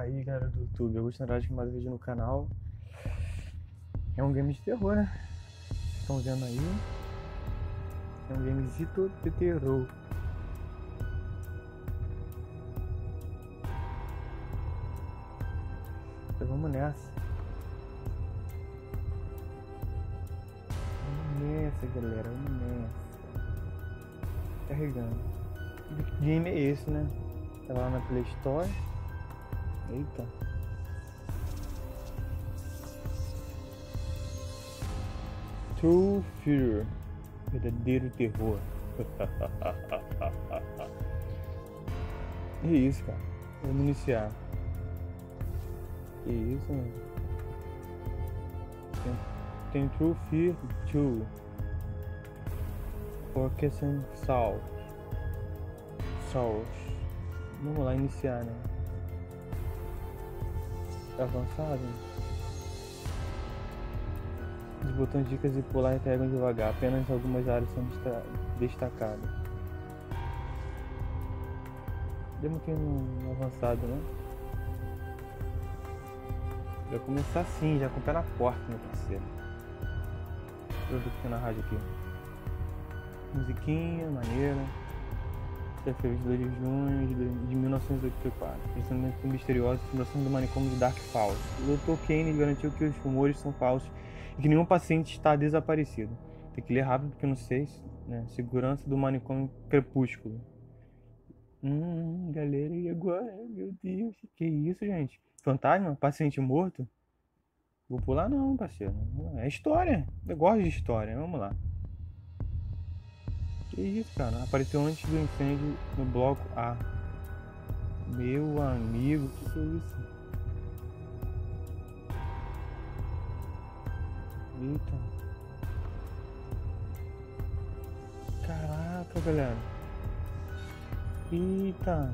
aí, galera do YouTube. Eu gostaria de mais um vídeo no canal. É um game de terror, né? Estão vendo aí. É um gamezito de terror. Então vamos nessa. Vamos nessa, galera. Vamos nessa. Carregando. Que game é esse, né? Tá lá na Play Store. Eita. True Fear. Verdadeiro terror. que isso, cara. Vamos iniciar. Que isso, mano. Tem, tem True Fear 2. Orchestra South. South. Vamos lá iniciar, né? Tá avançado? Os botões dicas e pular entregam devagar, apenas algumas áreas são destacadas. Deu um pouquinho avançado, né? Vai começar assim, já com o pé na porta, meu parceiro. Deixa eu ver na rádio aqui. Musiquinha, maneira. Dia 22 de junho de 1984. Pensamento misterioso fundação do manicômio de Dark Falls. O Dr. Kane garantiu que os rumores são falsos e que nenhum paciente está desaparecido. Tem que ler rápido porque eu não sei. Né? Segurança do manicômio Crepúsculo. Hum, galera, e agora? Meu Deus, que isso, gente? Fantasma? Paciente morto? Vou pular não, parceiro. É história. Eu gosto de história. Vamos lá. Que isso, cara? Apareceu antes do incêndio no bloco A. Meu amigo, que que é isso? Eita. Caraca, galera. Eita.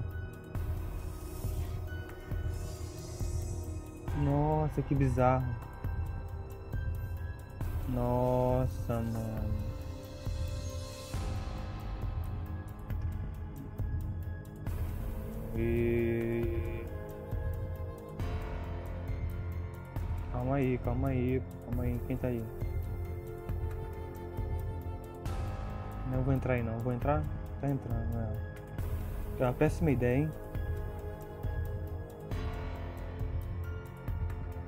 Nossa, que bizarro. Nossa, mano. E... Calma aí, calma aí, calma aí, quem tá aí? Não vou entrar aí não, vou entrar? Tá entrando, né? É uma péssima ideia, hein?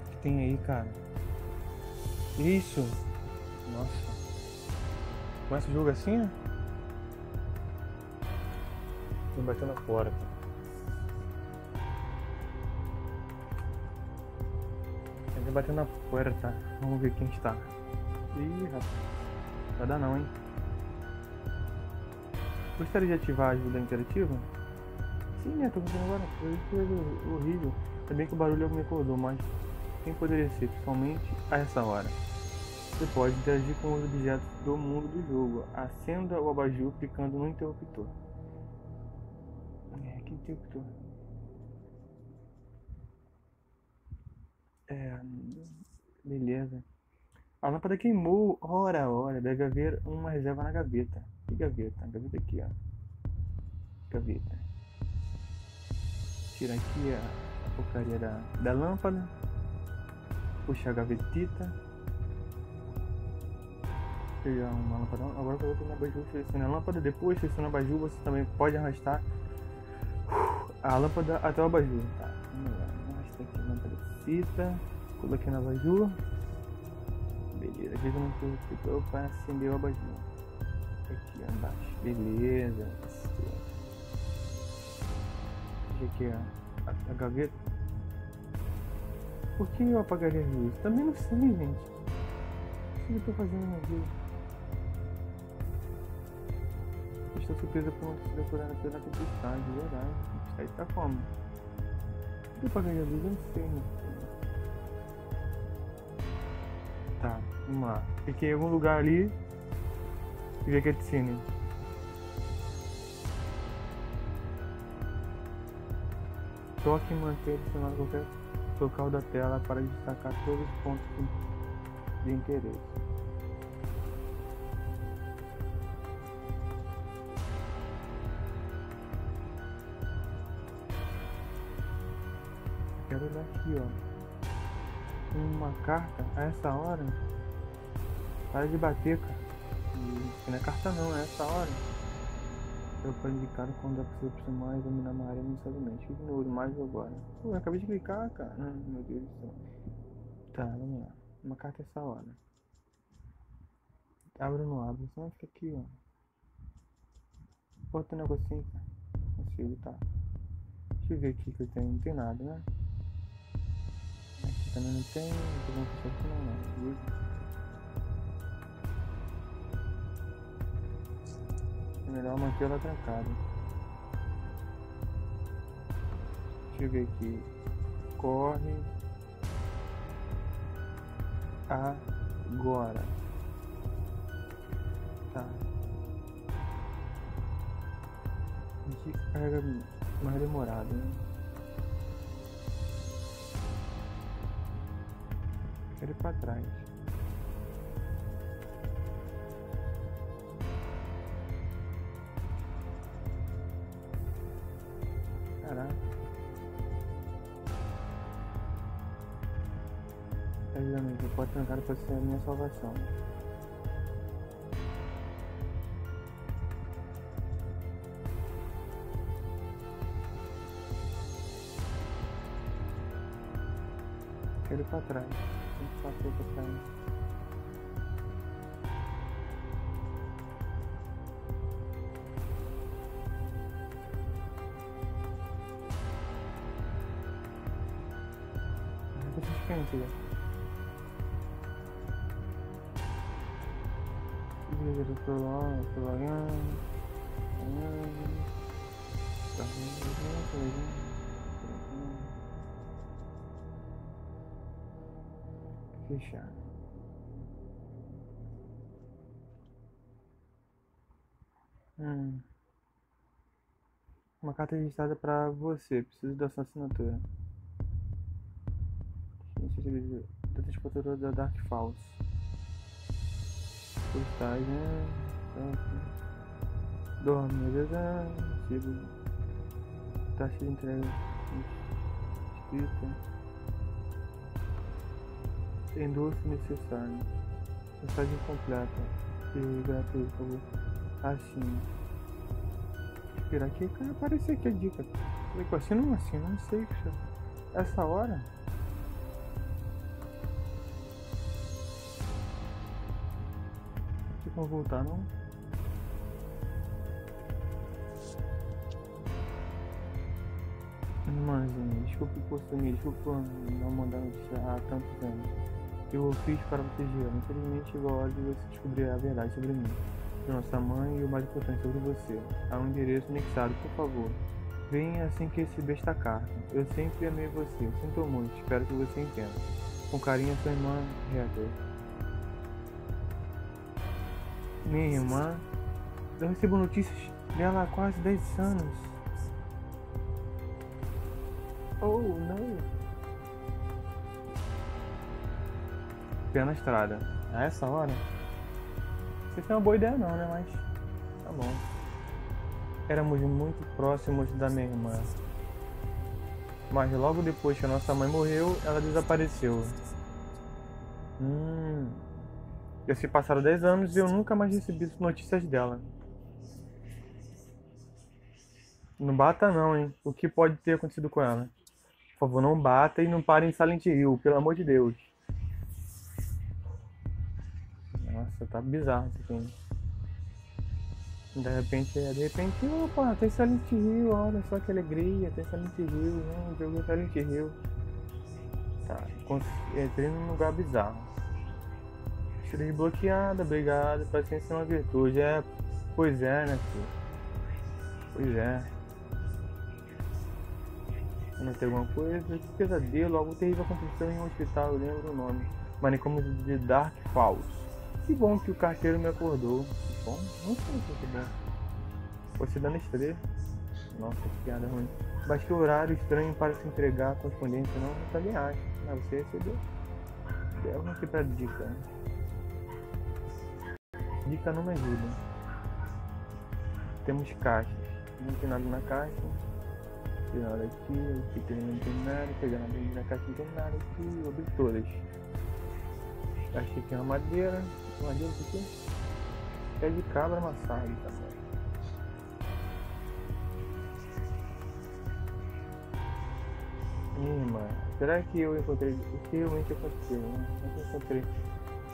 O que tem aí, cara? Isso! Nossa. Começa o jogo assim? Tô batendo na porta. Ele bateu na porta. Vamos ver quem está. Ih, rapaz. Vai dar não, hein? Gostaria de ativar a ajuda interativa? Sim, né? Tô fazendo agora. Foi horrível. Também que o barulho me acordou, mas quem poderia ser, principalmente a essa hora? Você pode interagir com os objetos do mundo do jogo. Acenda o abajur clicando no interruptor. É, que interruptor? É, beleza. A lâmpada queimou. Ora, ora, deve haver uma reserva na gaveta. Que gaveta? A gaveta aqui, ó. Gaveta. Tira aqui a, a porcaria da, da lâmpada. Puxa a gavetita. Pegar uma lâmpada. Agora eu vou na abajur, selecione a lâmpada. Depois selecione a abajur. Você também pode arrastar a lâmpada até o abajur. Tá, fita. Coloquei na abajur. Beleza, aqui eu não tô para acender o abajur. Aqui embaixo. Beleza. Aqui a, a, a gaveta. Por que eu apagaria a luz? Também não sei, gente. O que eu tô fazendo na vida? Estou surpresa por não se decorada pela tempestade, verdade. A tempestade tá como? Que eu apagaria a luz? Eu não sei, né? Vamos lá. Fiquei em algum lugar ali e ver cutscene. Toque e manter adicionado qualquer local da tela para destacar todos os pontos de interesse. quero olhar aqui, ó. Uma carta a essa hora. Para de bater, cara. E não é carta não, é essa hora. Eu pode indicar quando é possível aproximar e examinar uma área inicialmente. Ignoro mais agora. Pô, acabei de clicar, cara. Ai, meu Deus do céu. Tá, vamos lá. Uma carta essa hora. Abre ou não abre? Senão fica aqui, ó. Bota um negocinho, cara. Consigo, tá. Deixa eu ver aqui que eu tenho. Não tem nada, né? Aqui também não tem. Não tem como aqui não, não. Beleza? É melhor manter ela trancada. Deixa eu ver aqui. Corre. Agora. Tá. De carga mais demorada, né? Ele pra trás. Caraca. Exatamente, você pode trancar para ser a minha salvação. Ele para trás. Ele passou para trás. Resistência. Beleza, tô lá, tô lá. Tá Fechar. Hum. Uma carta registrada para você. Preciso da sua assinatura. Da transportadora da Dark Falls. Postagem. Dorme, beleza? Sigo. Taxa de entrega. Escrita. Endosso necessário. Mensagem completa. E gratuito, favor. Assim. Esperar aqui, cara, aparecer aqui a dica. Falei que assim não assim, não sei. Essa hora. Vou voltar não. Irmãzinha, desculpe por sumir, desculpe por não mandar notícia há tantos anos. Eu fiz para protegê-la. Infelizmente, chegou a hora de você descobrir a verdade sobre mim, sobre nossa mãe e o mais importante sobre você. Há um endereço anexado, por favor. Venha assim que receber esta carta. Eu sempre amei você. Sinto muito. Espero que você entenda. Com carinho, sua irmã Heather. Minha irmã. Eu recebo notícias dela há quase 10 anos. Oh, não. Pé na estrada. A essa hora? Isso foi uma boa ideia não, né? Mas tá bom. Éramos muito próximos da minha irmã. Mas logo depois que a nossa mãe morreu, ela desapareceu. Hum. Já se passaram 10 anos e eu nunca mais recebi notícias dela. Não bata não, hein? O que pode ter acontecido com ela? Por favor, não bata e não pare em Silent Hill, pelo amor de Deus. Nossa, tá bizarro isso aqui. De repente, de repente, opa, tem Silent Hill, olha só que alegria, tem Silent Hill, né? Jogo Silent Hill. Tá, entrei num lugar bizarro. Estou desbloqueada, obrigado, paciência é uma virtude. É, pois é, né, filho? Pois é. Não tem alguma coisa. Que pesadelo, algo terrível aconteceu em um hospital, eu lembro o nome. Manicômio de Dark Falls. Que bom que o carteiro me acordou. Que bom? Não sei se é bom. Você dando estrela. Nossa, que piada ruim. Mas que horário estranho para se entregar a correspondência, não? Também acho. Ah, você recebeu. Vamos aqui pra dica. Dica me ajuda. Temos caixas. Não tem nada na caixa. Tirar aqui, aqui tem, não tem nada, pegar na, caixa não tem nada aqui, todas. Achei que é uma madeira, madeira aqui. Pé de cabra amassado também. Ih, mano, será que eu encontrei? O que realmente aconteceu? Né? Encontrei.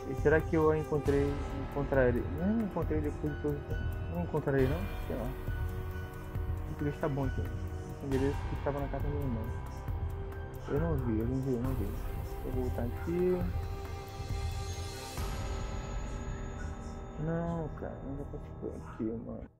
E será que eu encontrei, encontrarei? Não encontrei depois de todo Não encontrarei não? Sei lá. O endereço tá bom aqui. O endereço que estava na casa do meu irmão. Eu não vi, eu não vi, eu não vi. Vou voltar aqui. Não, cara, não dá pra aqui, mano.